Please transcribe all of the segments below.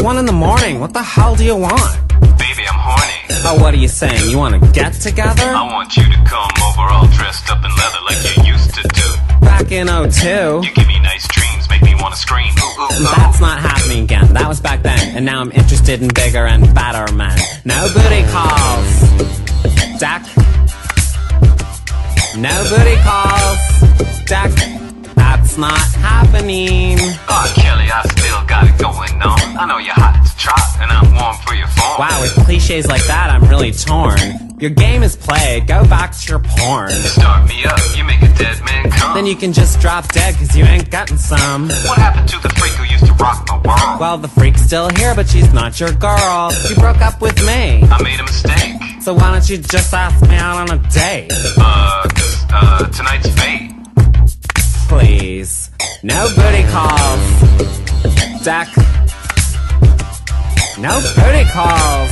in the morning. What the hell do you want? Baby, I'm horny. Oh, what are you saying? You want to get together? I want you to come over all dressed up in leather like you used to do. Back in 02. You give me nice dreams, make me wanna scream. Ooh, ooh, ooh. That's not happening again. That was back then. And now I'm interested in bigger and fatter men. No booty calls. Dak. No booty calls. Dak. That's not happening. Wow, with cliches like that, I'm really torn. Your game is played. Go back to your porn. Start me up, you make a dead man come. Then you can just drop dead cause you ain't gotten some. What happened to the freak who used to rock my world? Well, the freak's still here, but she's not your girl. She broke up with me. I made a mistake. So why don't you just ask me out on a date? Uh, 'cause, uh, tonight's fate. Please. No booty calls. Deck. No booty calls.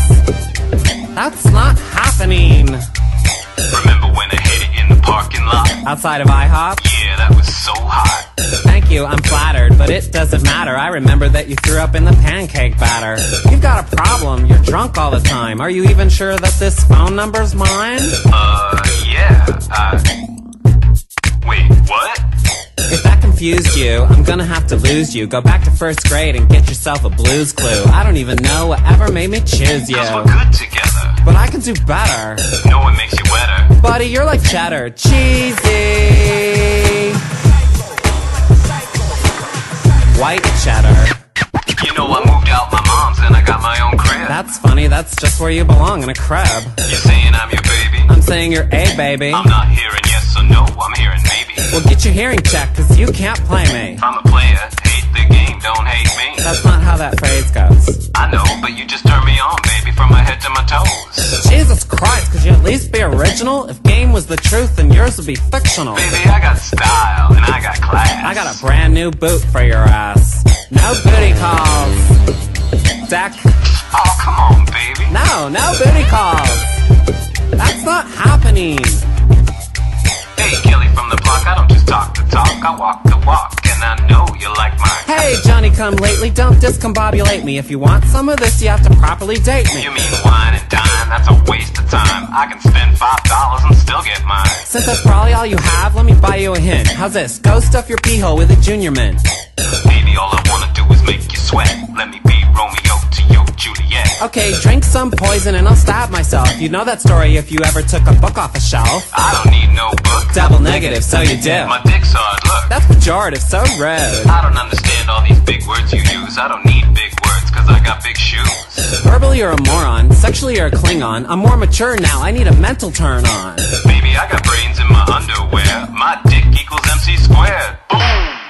That's not happening. Remember when I hit it in the parking lot? Outside of IHOP? Yeah, that was so hot. Thank you, I'm flattered, but it doesn't matter. I remember that you threw up in the pancake batter. You've got a problem. You're drunk all the time. Are you even sure that this phone number's mine? Uh, yeah, uh. Confused you, I'm gonna have to lose you. Go back to first grade and get yourself a blues clue. I don't even know what ever made me choose you. Cause we're good together. But I can do better. No one makes you wetter. Buddy, you're like cheddar. Cheesy. White cheddar. You know I moved out my mom's and I got my own crib. That's funny, that's just where you belong, in a crib. You're saying I'm your baby? I'm saying you're a baby. I'm not hearing yes or no, I'm hearing maybe. Well, get your hearing checked, cause you can't play me. I'm a player, hate the game, don't hate me. That's not how that phrase goes. I know, but you just turn me on, baby, from my head to my toes. Jesus Christ, could you at least be original? If game was the truth, then yours would be fictional. Baby, I got style and I got class. I got a brand new boot for your ass. No booty calls. Deck. Oh, come on, baby. No, no booty calls. That's not happening. Hey, from the block, I don't just talk the talk, I walk the walk, and I know you like my. Hey, Johnny come lately, don't discombobulate me. If you want some of this, you have to properly date me. You mean wine and dine? That's a waste of time. I can spend five dollars and still get mine. Since that's probably all you have, let me buy you a hint. How's this? Go stuff your pee hole with a junior mint. Okay, drink some poison and I'll stab myself. You'd know that story if you ever took a book off a shelf. I don't need no book. Double negative, so you do. My dick's hard, look. That's pejorative, so rude. I don't understand all these big words you use. I don't need big words, cause I got big shoes. Verbally you're a moron, sexually you're a Klingon. I'm more mature now, I need a mental turn on. Baby, I got brains in my underwear. My dick equals MC squared.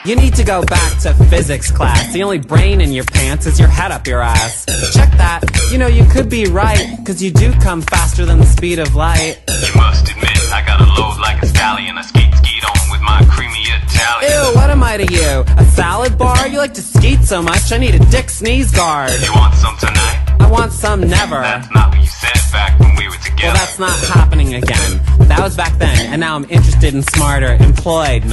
You need to go back to physics class. The only brain in your pants is your head up your ass. Check that. You know, you could be right, cause you do come faster than the speed of light. You must admit, I got a load like a stallion. I skeet skeet on with my creamy Italian. Ew, what am I to you? A salad bar? You like to skeet so much, I need a dick sneeze guard. You want some tonight? I want some never. That's not what you said back when we were together. Well, that's not happening again. That was back then, and now I'm interested in smarter, employed men.